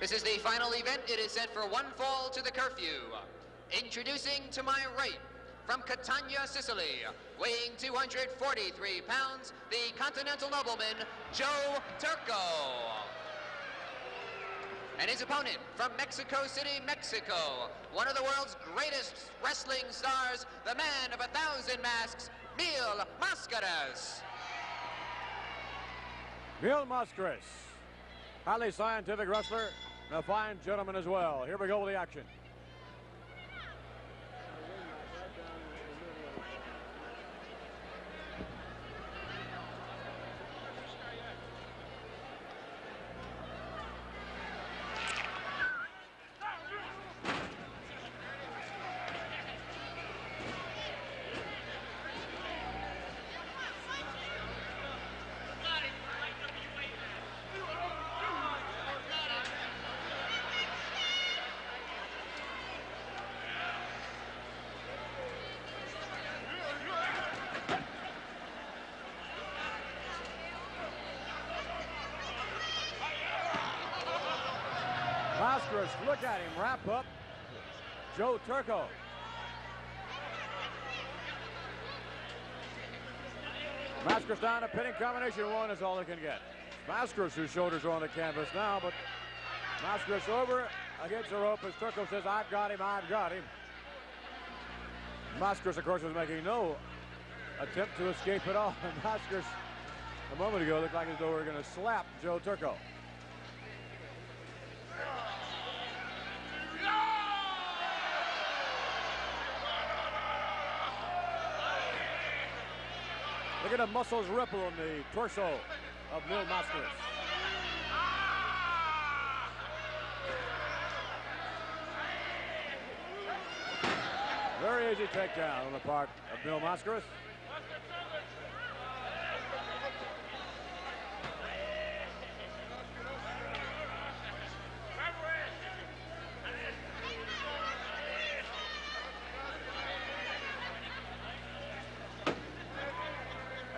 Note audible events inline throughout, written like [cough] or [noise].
This is the final event. It is set for one fall to the curfew. Introducing to my right, from Catania, Sicily, weighing 243 pounds, the continental nobleman, Joe Turco. And his opponent from Mexico City, Mexico, one of the world's greatest wrestling stars, the man of a thousand masks, Mil Mascaras. Mil Mascaras, highly scientific wrestler, and a fine gentleman as well. Here we go with the action. Look at him wrap up Joe Turco. Mascaras down a pinning combination one is all he can get. Mascaras whose shoulders are on the canvas now, but Mascaras over against the rope as Turco says, I've got him, I've got him. Mascaras, of course, was making no attempt to escape at all. [laughs] And Mascaras, a moment ago, looked like as though we were going to slap Joe Turco. Look at the muscles ripple on the torso of Mil Mascaras. Very easy takedown on the part of Mil Mascaras.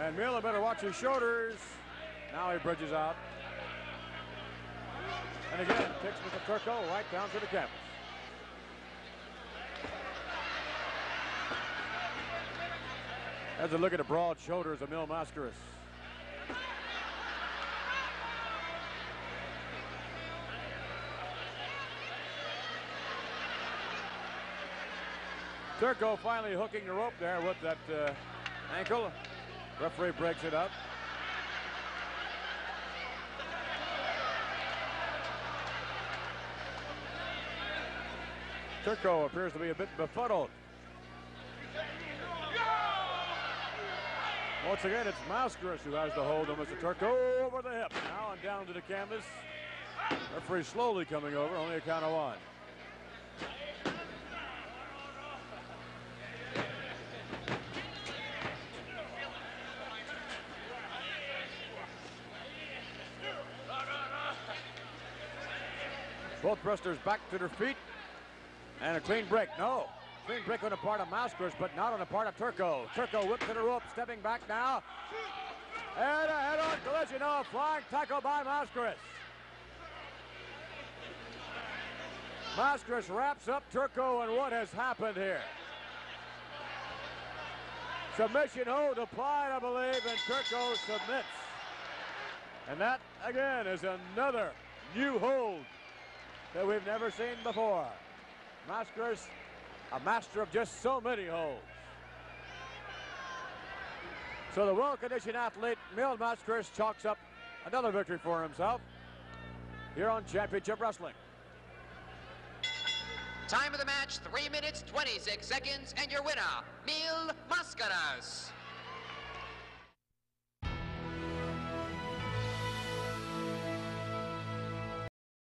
And Miller better watch his shoulders. Now he bridges out. And again, kicks with the Turco right down to the canvas. As a look at the broad shoulders of Mil Mascaras. Turco finally hooking the rope there with that uh, ankle. Referee breaks it up. Turco appears to be a bit befuddled. Once again, it's Mascaras who has the hold on Mr. Turco over the hip. Now and down to the canvas. Referee slowly coming over, only a count of one. Both wrestlers back to their feet. And a clean break. No. Clean break on the part of Mascaras, but not on the part of Turco. Turco whipped to the rope, stepping back now. And a head-on collision. No, flying tackle by Mascaras. Mascaras wraps up Turco, and what has happened here? Submission hold applied, I believe, and Turco submits. And that, again, is another new hold that we've never seen before. Mascaras, a master of just so many holds. So the well-conditioned athlete, Mil Mascaras, chalks up another victory for himself here on Championship Wrestling. Time of the match, 3 minutes, 26 seconds, and your winner, Mil Mascaras.